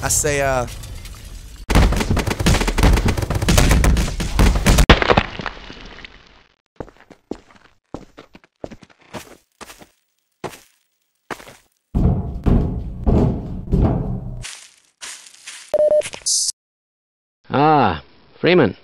I say, uh, Ah, Freeman.